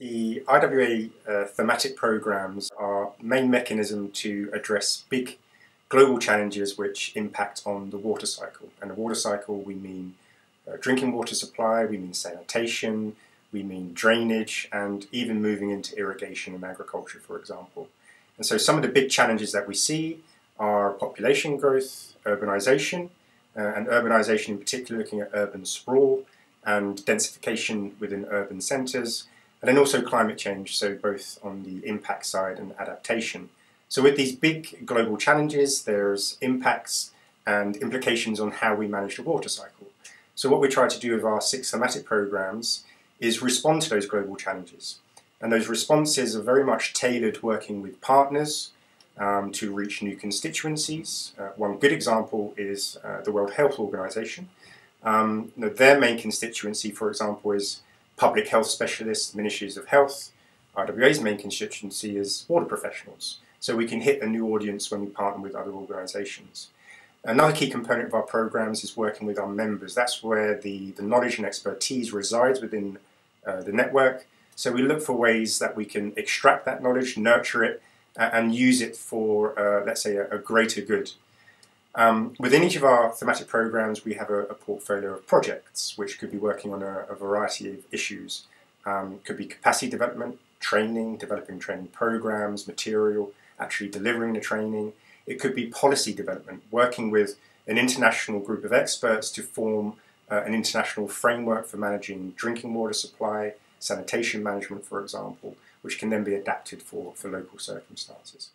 The IWA uh, thematic programs are main mechanism to address big global challenges which impact on the water cycle. And the water cycle, we mean uh, drinking water supply, we mean sanitation, we mean drainage, and even moving into irrigation and agriculture, for example. And so some of the big challenges that we see are population growth, urbanization, uh, and urbanization in particular looking at urban sprawl and densification within urban centres, and then also climate change, so both on the impact side and adaptation. So with these big global challenges, there's impacts and implications on how we manage the water cycle. So what we try to do with our six thematic programs is respond to those global challenges. And those responses are very much tailored working with partners um, to reach new constituencies. Uh, one good example is uh, the World Health Organization. Um, their main constituency, for example, is public health specialists, ministries of health. IWA's main constituency is water professionals. So we can hit a new audience when we partner with other organisations. Another key component of our programs is working with our members. That's where the, the knowledge and expertise resides within uh, the network. So we look for ways that we can extract that knowledge, nurture it, uh, and use it for, uh, let's say, a, a greater good. Um, within each of our thematic programs, we have a, a, portfolio of projects which could be working on a, a variety of issues. Um, could be capacity development, training, developing training programs, material, actually delivering the training. It could be policy development, working with an international group of experts to form uh, an international framework for managing drinking water supply, sanitation management, for example, which can then be adapted for, for local circumstances.